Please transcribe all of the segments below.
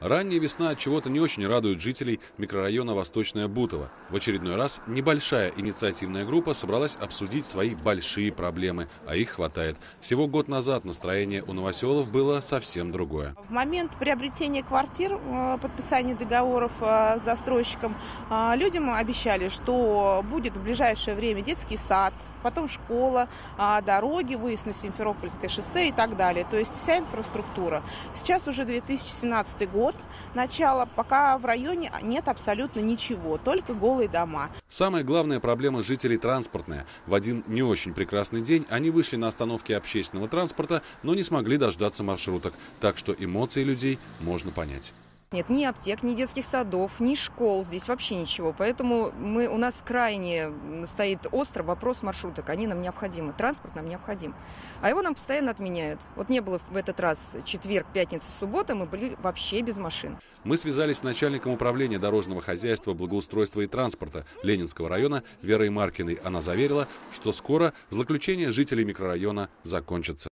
Ранняя весна от чего-то не очень радует жителей микрорайона Восточная Бутово. В очередной раз небольшая инициативная группа собралась обсудить свои большие проблемы, а их хватает. Всего год назад настроение у новоселов было совсем другое. В момент приобретения квартир, э, подписания договоров э, с застройщиком, э, людям обещали, что будет в ближайшее время детский сад, потом школа, а, дороги, выезд на Симферопольское шоссе и так далее. То есть вся инфраструктура. Сейчас уже 2017 год, начало, пока в районе нет абсолютно ничего, только голые дома. Самая главная проблема жителей транспортная. В один не очень прекрасный день они вышли на остановке общественного транспорта, но не смогли дождаться маршруток. Так что эмоции людей можно понять. Нет ни аптек, ни детских садов, ни школ, здесь вообще ничего. Поэтому мы, у нас крайне стоит остро вопрос маршруток. Они нам необходимы, транспорт нам необходим. А его нам постоянно отменяют. Вот не было в этот раз четверг, пятница, суббота, мы были вообще без машин. Мы связались с начальником управления дорожного хозяйства, благоустройства и транспорта Ленинского района Верой Маркиной. Она заверила, что скоро злоключение жителей микрорайона закончится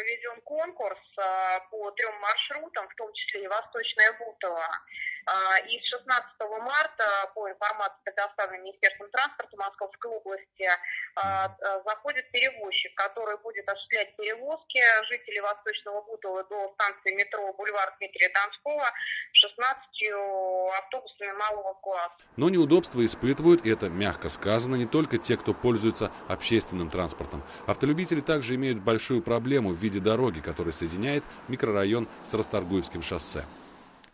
проведен конкурс а, по трем маршрутам, в том числе и Восточная Бутова. А, и с 16 марта, по информации, предоставленной Министерством транспорта Московской области, а, заходит перевозчик, который будет осуществлять перевозки жителей Восточного Бутова до станции метро Бульвар Дмитрия Донского 16 автобусами малого класса. Но неудобства испытывают, и это мягко сказано, не только те, кто пользуется общественным транспортом. Автолюбители также имеют большую проблему в виде дороги, которая соединяет микрорайон с Расторгуевским шоссе.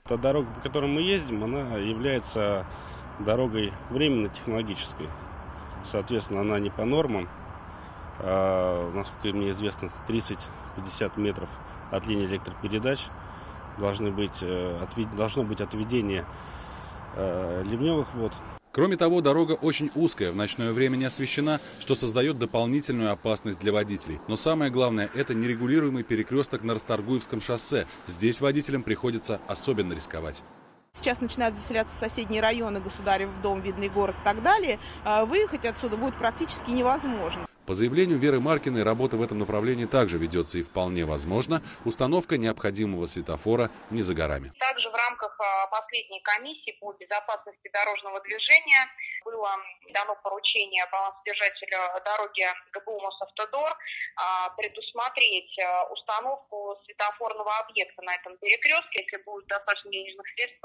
Та дорога, по которой мы ездим, она является дорогой временно-технологической. Соответственно, она не по нормам. А, насколько мне известно, 30-50 метров от линии электропередач должны быть, э, должно быть отведение э, ливневых вод. Кроме того, дорога очень узкая, в ночное время не освещена, что создает дополнительную опасность для водителей. Но самое главное – это нерегулируемый перекресток на Расторгуевском шоссе. Здесь водителям приходится особенно рисковать. Сейчас начинают заселяться соседние районы, Государев дом, Видный город и так далее. А выехать отсюда будет практически невозможно. По заявлению Веры Маркиной, работа в этом направлении также ведется и вполне возможно установка необходимого светофора не за горами. Также в рамках последней комиссии по безопасности дорожного движения было дано поручение балансодержателю дороги ГБУ Мосавтодор а, предусмотреть а, установку светофорного объекта на этом перекрестке. Если будет достаточно денежных средств,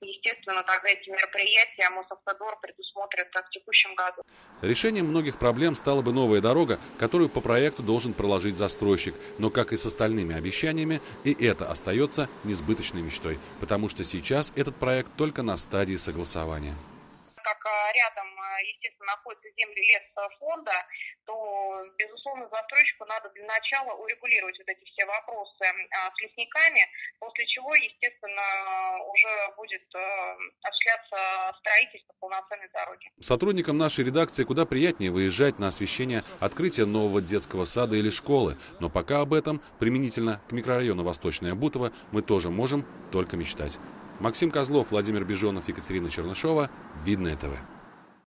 естественно, тогда эти мероприятия Мосавтодор предусмотрит в текущем году. Решением многих проблем стала бы новая дорога, которую по проекту должен проложить застройщик. Но, как и с остальными обещаниями, и это остается несбыточной мечтой, потому что сейчас этот проект только на стадии согласования рядом, э, естественно, находятся земли лесфонда, то, безусловно, застройщику надо для начала урегулировать вот эти все вопросы а, с лесниками, после чего, естественно, уже будет э, осуществляться строительство полноценной дороги. Сотрудникам нашей редакции куда приятнее выезжать на освещение открытия нового детского сада или школы, но пока об этом, применительно к микрорайону Восточная Бутово, мы тоже можем только мечтать. Максим Козлов, Владимир Бежонов, Екатерина Чернышова. Видное ТВ.